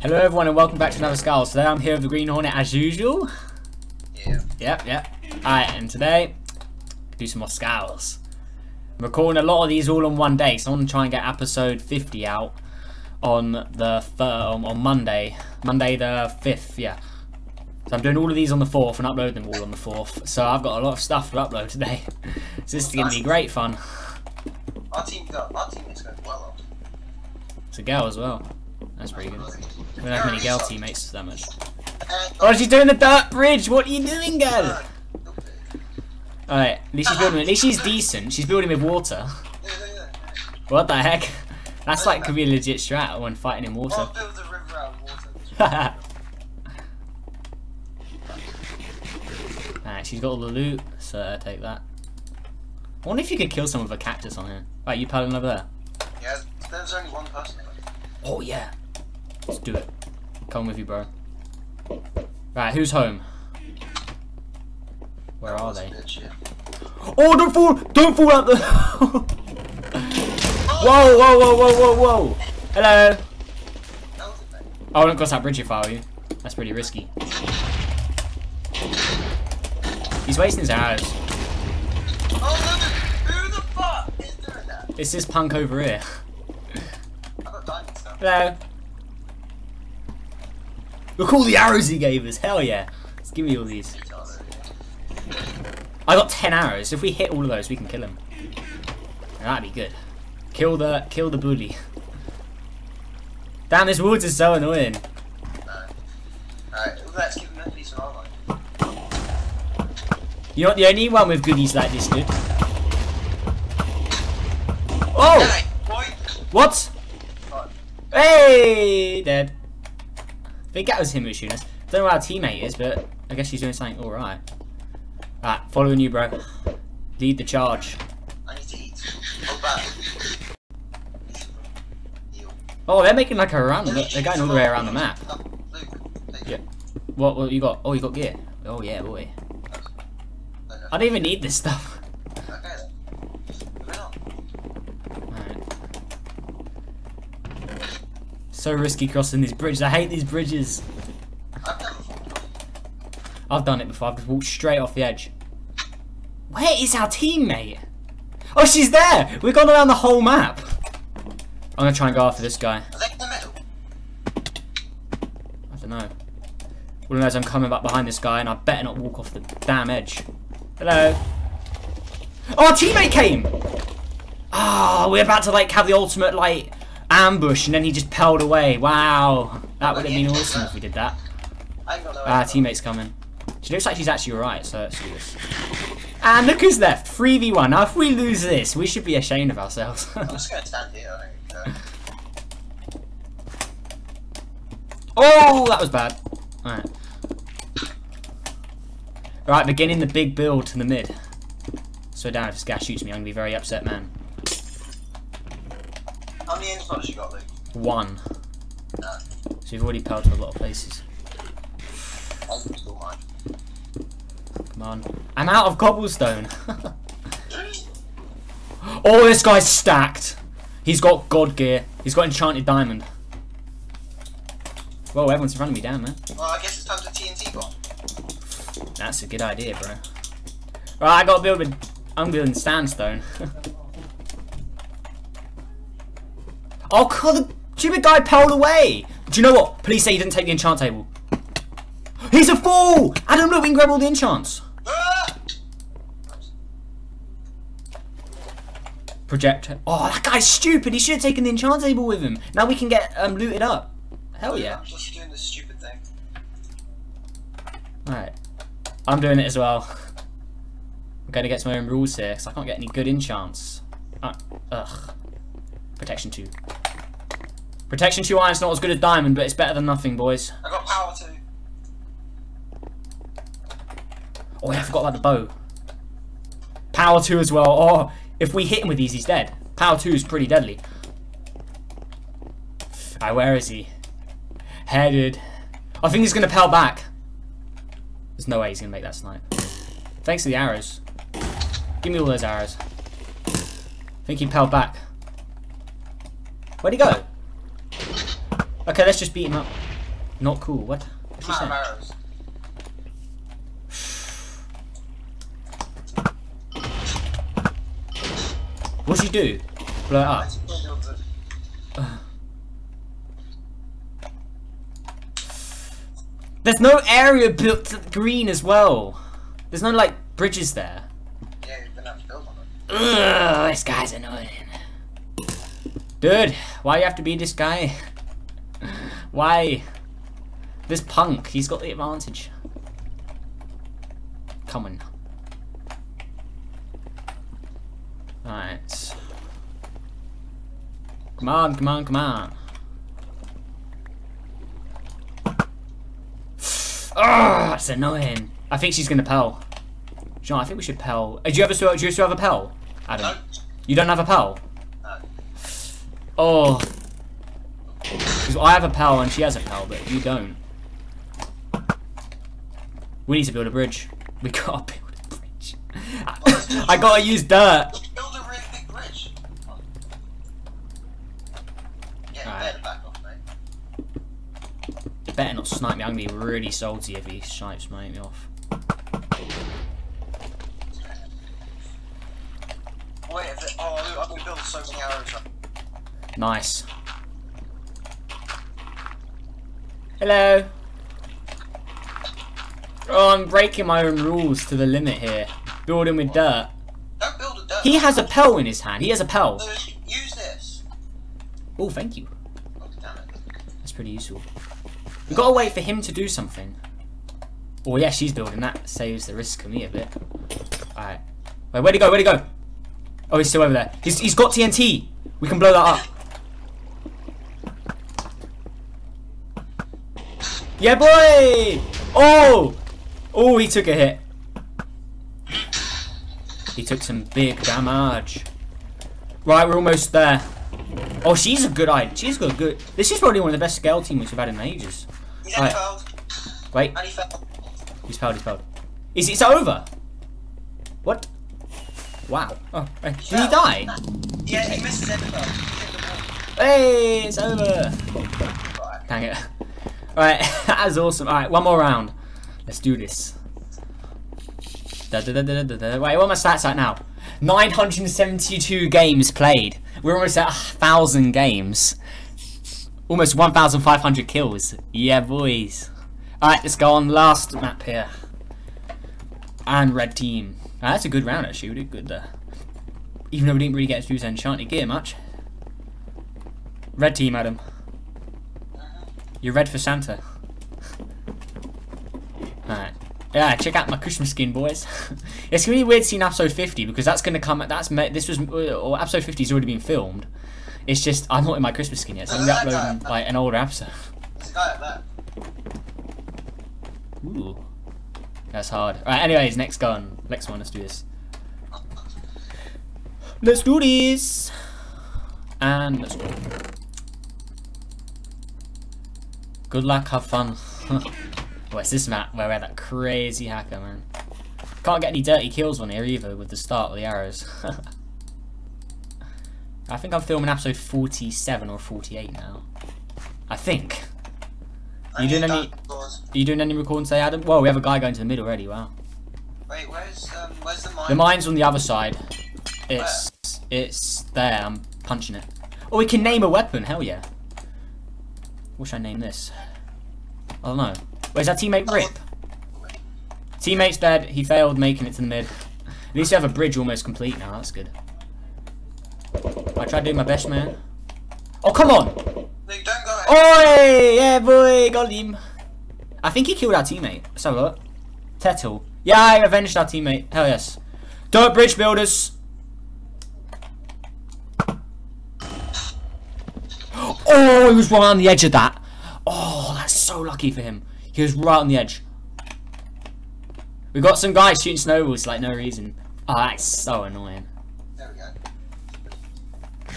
Hello everyone and welcome back to another Skywars. Today I'm here with the Green Hornet as usual. Yeah. Yep, yep. Alright, and today, do some more Skywars. I'm recording a lot of these all on one day, so I want to try and get episode 50 out on the on, um, on Monday. Monday the 5th, yeah. So I'm doing all of these on the 4th and uploading them all on the 4th. So I've got a lot of stuff to upload today. so this is going to be great fun. Our team got our team is going well. It's a girl as well. That's pretty good. We don't have many Gal teammates that much. Oh, she's doing the dirt bridge. What are you doing, girl? Alright, at least she's building. At least she's decent. She's building with water. What the heck? That's like could be a legit strat when fighting in water. Well, build a river out of water. Alright, she's got all the loot, so uh, take that. I wonder if you could kill someone with a cactus on here. Right, you paddling over there. Yeah, there's only one person. left. Oh yeah. Let's do it. Come with you, bro. Right, who's home? Where are they? Oh, don't fall! Don't fall out the. whoa, whoa, whoa, whoa, whoa, whoa! Hello. That was it, mate. I wouldn't cross that bridge if I were you. That's pretty risky. He's wasting his arrows. Oh, look! Who the fuck is doing that? It's this punk over here. I got diamonds now. Hello. Look all the arrows he gave us. Hell yeah. Let's give me all these. I got 10 arrows. If we hit all of those, we can kill him. That'd be good. Kill the kill the bully. Damn, this woods is so annoying. Alright, let's give him a piece of armor. You're not the only one with goodies like this, dude. Oh! What? Hey! Dead. I think that was him who was shooting us. Don't know where our teammate is, but I guess she's doing something alright. Right, following you, bro. Lead the charge. I need to eat. Oh, they're making like a run. They're going all the way around the map. Yeah. What, what you got? Oh, you got gear. Oh, yeah, boy. I don't even need this stuff. Okay then. Moving on. Alright. So risky crossing these bridges. I hate these bridges. I've never fought. I've done it before. I've just walked straight off the edge. Where is our teammate? Oh, she's there! We've gone around the whole map. I'm gonna try and go after this guy. Are they in the middle? I don't know. All I know is I'm coming back behind this guy and I better not walk off the damn edge. Hello. Oh, our teammate came! Ah, we're about to like have the ultimate like ambush and then he just pelled away. Wow. That would have been awesome if we did that. I ain't got no Ah, ammo. teammate's coming. She looks like she's actually alright, so let's do this. And look who's left. 3v1. Now, if we lose this, we should be ashamed of ourselves. I'm just gonna stand here. Uh, oh, that was bad. Alright. Right, beginning the big build to the mid. So down if this guy shoots me, I'm going to be very upset, man. How many inspots you got, Luke? One. No. So we've already pelted a lot of places. I'll do mine. Come on. I'm out of cobblestone. oh, this guy's stacked. He's got god gear. He's got enchanted diamond. Whoa, everyone's in front of me, damn man. Well, I guess it's time to TNT bomb. That's a good idea, bro. Right, I gotta build with. I'm building sandstone. oh, God, the stupid guy pelled away. Do you know what? Please say you didn't take the enchant table. He's a fool! Adam, look, we can grab all the enchants. Projector. Oh, that guy's stupid. He should have taken the enchant table with him. Now we can get um, looted up. Hell yeah. I'm just doing this stupid thing. Alright. I'm doing it as well. I'm going to get my own rules here, because I can't get any good enchants. Uh, ugh. Protection 2. Protection 2 iron's not as good as diamond, but it's better than nothing, boys. I got power too. Oh, yeah, I forgot about the bow. Power 2 as well. Oh, if we hit him with these, he's dead. Power 2 is pretty deadly. Alright, where is he? Headed. I think he's going to pell back. There's no way he's going to make that snipe. Thanks to the arrows. Give me all those arrows. I think he pelled back. Where'd he go? Okay, let's just beat him up. Not cool. What? What's I'm saying? out of arrows. What'd you do? Blow it up. Let's build it. There's no area built to green as well. There's no like bridges there. Yeah, you're gonna have to build on it. Ugh, this guy's annoying. Dude, why you have to be this guy? Why? This punk, he's got the advantage. Come on. Alright. Come on, come on, come on. Ah, that's annoying. I think she's gonna pell. John, I think we should pell. Uh, Do you ever do you still have a pell, Adam? No. You don't have a pal? No. Oh. Because I have a pal and she has a pal, but you don't. We need to build a bridge. We gotta build a bridge. I gotta use dirt. Build a really big bridge. Yeah, you better back off, mate. Better not snipe me. I'm gonna be really salty if he snipes me off. Wait, it, oh, I'm gonna build so many arrows up. Nice. Hello. Oh, I'm breaking my own rules to the limit here. Building with dirt. Don't build a dirt. He has a pell in his hand. He has a pell. Use this. Oh, thank you. Oh, damn it. That's pretty useful. We've got to wait for him to do something. Oh, yeah, she's building. That saves the risk for me a bit. Alright. Wait, where'd he go? Where'd he go? Oh, he's still over there. He's, he's got TNT. We can blow that up. Yeah, boy! Oh! Oh, he took a hit. He took some big damage. Right, we're almost there. Oh, she's a good eye. She's got a good. This is probably one of the best scale teams we've had in ages. He's failed. Wait, And he fell. he's fouled, he's fouled. Is it's over? What? Wow. Oh, hey, did he die? Yeah, he missed his end of the Hey, it's over. Right. Dang it. Alright, that was awesome. Alright, one more round. Let's do this. Da, da, da. Wait, what are my stats at now? 972 games played. We're almost at 1,000 games. Almost 1,500 kills. Yeah, boys. Alright, let's go on last map here. And red team. Ah, that's a good round actually. We did good there. Even though we didn't really get to use enchanted gear much. Red team, Adam. You're red for Santa. Alright. Yeah, check out my Christmas skin, boys. it's gonna be weird seeing episode 50 because that's gonna come. That's this was or episode 50 has already been filmed. It's just I'm not in my Christmas skin yet, so I'm gonna be uploading like an older episode. There's a guy up there. Ooh, that's hard. Alright, anyways, next gun, next one. Let's do this. Let's do this. And let's go. Good luck, have fun. Where's this map where we're that crazy hacker, man. Can't get any dirty kills on here either with the start of the arrows. I think I'm filming episode 47 or 48 now. I think. I You doing any- Are you doing any recording today, Adam? Well, we have a guy going to the middle already, wow. Wait, where's um, where's the mine? The mine's on the other side. It's it's there. I'm punching it. Oh, we can name a weapon. Hell yeah. What should I name this? I don't know. Where's our teammate Rip? Teammate's dead. He failed making it to the mid. At least we have a bridge almost complete now. That's good. I tried doing my best, man. Oh, come on! Don't go. Oi! Yeah, boy, got him. I think he killed our teammate. Let's have a look. Tettle. Yeah, I avenged our teammate. Hell yes. Dirt bridge builders. Oh, he was right on the edge of that. Oh, that's so lucky for him. He was right on the edge. We got some guys shooting snowballs for like no reason. Ah, oh, that's so annoying. There we go.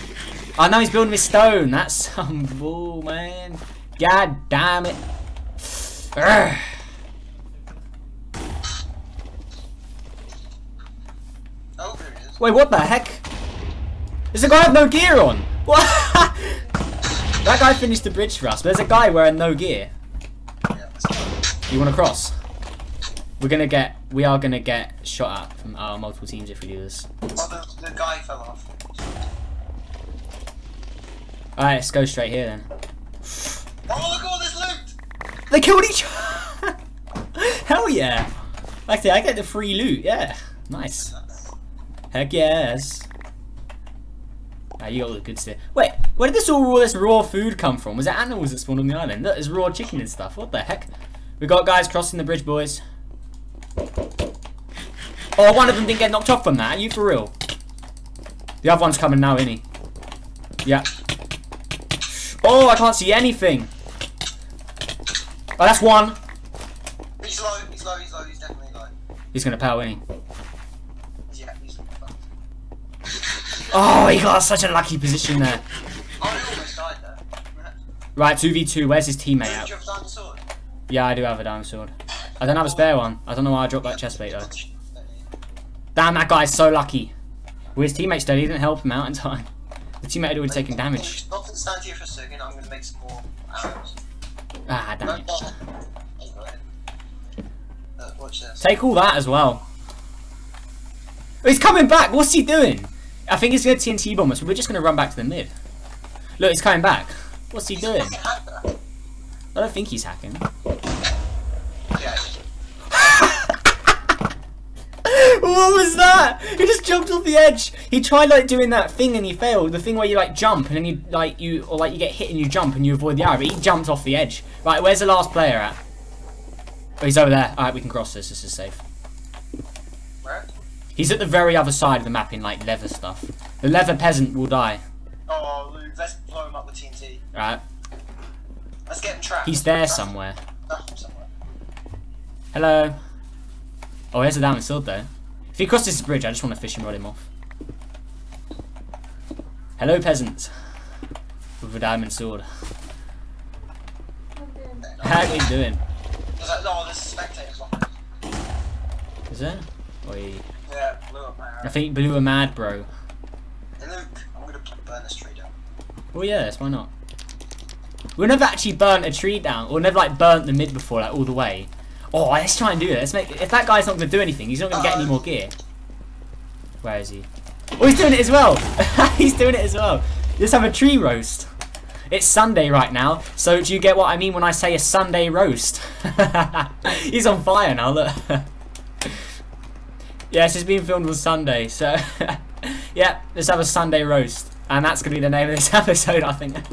Oh no, he's building with stone. That's some bull, man. God damn it. Urgh. Oh, there it is. Wait, what the heck? There's a guy with no gear on. What? That guy finished the bridge for us, but there's a guy wearing no gear. You want to cross? We're gonna get. We are gonna get shot at from our multiple teams if we do this. Oh, the, the guy fell off. Alright, let's go straight here then. Oh, look at all this loot! They killed each other! Hell yeah! Actually, I get the free loot, yeah. Nice. Heck yes. You got all the good stuff. Wait, where did this all all this raw food come from? Was it animals that spawned on the island? Look, there's raw chicken and stuff. What the heck? We got guys crossing the bridge, boys. Oh, one of them didn't get knocked off from that. Are you for real? The other one's coming now, isn't he? Yeah. Oh, I can't see anything. Oh, that's one. He's low, he's low, he's low, he's definitely low. He's gonna power, isn't he? Yeah, he's fucked. Oh, he got such a lucky position there. There. Right, 2v2. Where's his teammate at? Yeah, I do have a diamond sword. I don't have a spare one. I don't know why I dropped that chest plate though. Damn, that guy's so lucky. Well, his teammate still, he didn't help him out in time. The teammate had already taken damage. Stand here for a second, I'm gonna make some more arrows. Ah, damn. Take all that as well. He's coming back. What's he doing? I think he's going to TNT bomb us, we're just going to run back to the mid. Look, he's coming back. What's he doing? I don't think he's hacking. What was that? He just jumped off the edge. He tried like doing that thing and he failed. The thing where you like jump and then you like you or like you get hit and you jump and you avoid the arrow. But he jumped off the edge. Right, where's the last player at? Oh, he's over there. All right, we can cross this. This is safe. He's at the very other side of the map in like leather stuff. The leather peasant will die. Oh, Luke, let's blow him up with TNT. Right, Let's get him trapped. he's there Trap- somewhere. somewhere. Hello. Oh, here's a diamond sword though. If he crosses this bridge, I just want to fishing rod him off. Hello, peasant. With a diamond sword. How are you doing? There's like, oh, there's spectators behind. Is there? Oi. Yeah, blew up my I think blue are mad, bro. Hey, Luke, I'm gonna burn this tree down. Oh yes, why not? We've never actually burnt a tree down, or never like burnt the mid before, like all the way. Oh, let's try and do it. Let's make. If that guy's not going to do anything, he's not going to get any uh. more gear. Where is he? Oh, he's doing it as well. he's doing it as well. Let's have a tree roast. It's Sunday right now, so do you get what I mean when I say a Sunday roast? he's on fire now. Look. yes, it's being filmed on Sunday, so yeah, let's have a Sunday roast, and that's going to be the name of this episode, I think.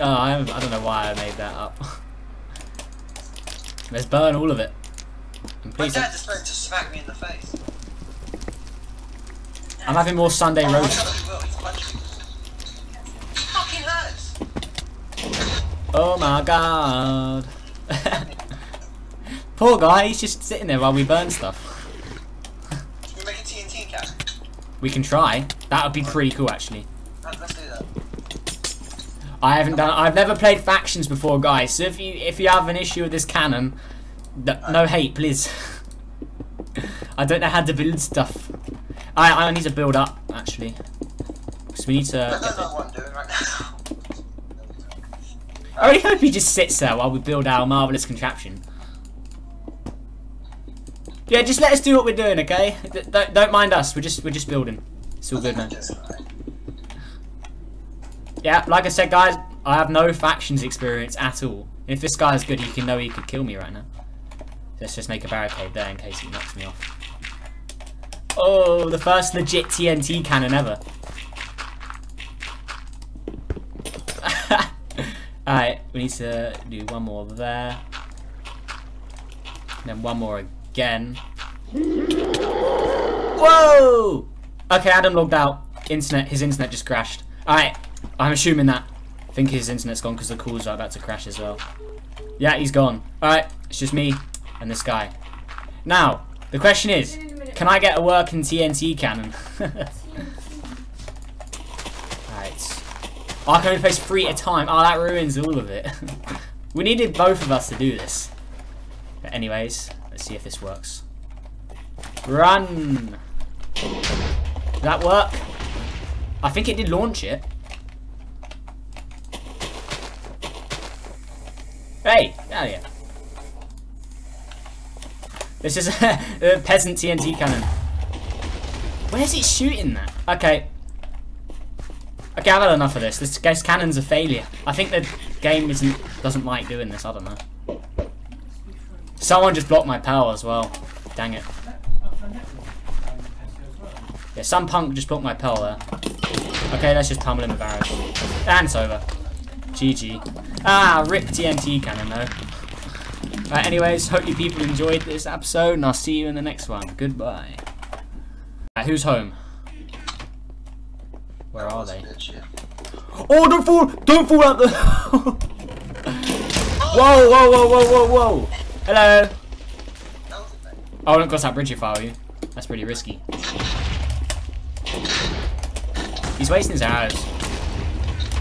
oh, I, I don't know why I made that up. Let's burn all of it. And My please, dad just tried to smack me in the face. I'm having more Sunday Oh, roast. I got the will, he's punching me. Fucking hurts! Oh my god. Poor guy, he's just sitting there while we burn stuff. Can we make a TNT cannon? We can try. That would be pretty cool, actually. Let's do that. I haven't done. I've never played factions before, guys. So if you if you have an issue with this cannon, no hate, please. I don't know how to build stuff. I I need to build up actually, because we need to. I Get don't know this. what I'm doing right now. I really hope he just sits there while we build our marvelous contraption. Yeah, just let us do what we're doing, okay? D- don't, don't mind us. We're just we're just building. It's all good, man. Yeah, like I said, guys, I have no factions experience at all. If this guy's good, he can know he could kill me right now. Let's just make a barricade there in case he knocks me off. Oh, the first legit TNT cannon ever. Alright, we need to do one more there. Then one more again. Whoa! Okay, Adam logged out. Internet, his internet just crashed. Alright, I'm assuming that. I think his internet's gone because the calls are about to crash as well. Yeah, he's gone. Alright, it's just me and this guy. Now, the question is, can I get a working TNT cannon? Alright. Oh, I can only place three at a time. Oh, that ruins all of it. we needed both of us to do this. But anyways, let's see if this works. Run! Did that work? I think it did launch it. Hey, of here. This is a peasant TNT cannon. Where's it shooting that? Okay. Okay, I've had enough of this. This guy's cannon's a failure. I think the game isn't doesn't like doing this. I don't know. Someone just blocked my power as well. Dang it. Yeah, some punk just blocked my power there. Okay, let's just pummel him with arrows. And it's over. GG. Ah, rip TNT cannon though. Right, anyways, hope you people enjoyed this episode, and I'll see you in the next one. Goodbye. Right, who's home? Where are they? Oh, don't fall! Don't fall out the... whoa, whoa, whoa, whoa, whoa, whoa! Hello! That was it, mate. I wouldn't cross that bridge if I were you. That's pretty risky. He's wasting his arrows.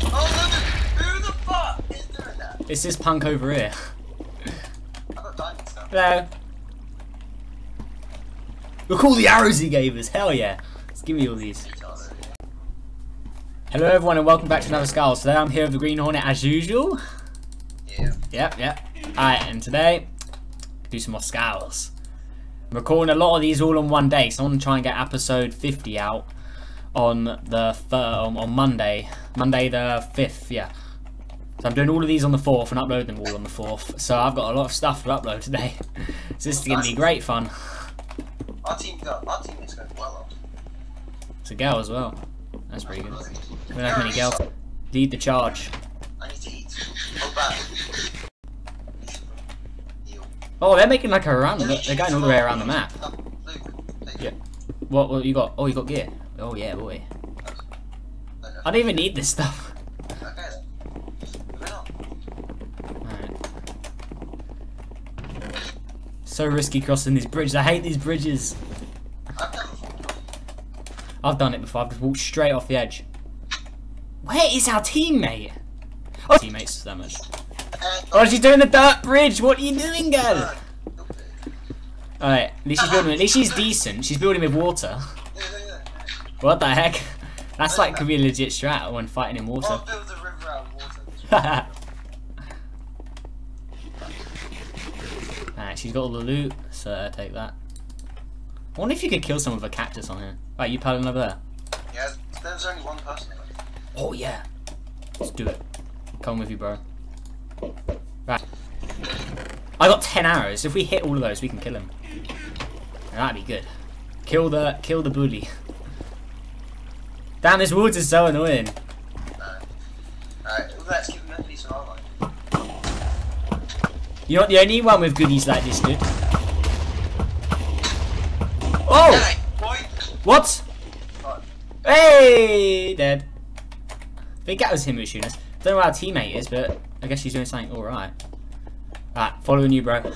Oh, look! Who the fuck is doing that? It's this punk over here. I got diamonds now. Hello. Look all the arrows he gave us. Hell yeah. Let's give me all these. Hello everyone and welcome back to another Skywars. Today I'm here with the Green Hornet as usual. Yeah. Yep, yep. Alright, and today, do some more Skywars. I'm recording a lot of these all on one day, so I want to try and get episode 50 out on the thir- on, on Monday. Monday the 5th, yeah. So I'm doing all of these on the 4th and uploading them all on the 4th. So I've got a lot of stuff to upload today. so this is going to be great fun. Our team got our team is going well off. It's a girl as well. That's pretty good. We don't have many Girls. girls. Lead the charge. I need to eat. Oh, bad. Oh, they're making like a run. They're going all the way around the map. Yeah. What, what you got? Oh, you got gear. Oh yeah, boy. I don't even need this stuff. Okay then. Moving on. Alright. So risky crossing these bridges. I hate these bridges. I've done it before. I've done it before. I've just walked straight off the edge. Where is our teammate? Oh, teammates that much. Oh, she's doing the dirt bridge. What are you doing, girl? look at it. Alright, at least she's building. At least she's decent. She's building with water. What the heck? That's like could be a legit strat when fighting in water. I'll build a river out of water. Alright, she's got all the loot, so uh, take that. I wonder if you could kill someone with a cactus on here. Right, you paddling over there? Yeah, there's only one person. left. Oh yeah. Let's do it. Come with you, bro. Right. I got ten arrows. If we hit all of those, we can kill him. That'd be good. Kill the kill the bully. Damn, this woods is so annoying. Alright, let's give him of armor. You're not the only one with goodies like this, dude. Oh! What? Hey! Dead. I think that was him who was shooting us. Don't know where our teammate is, but I guess she's doing something alright. Alright, following you, bro.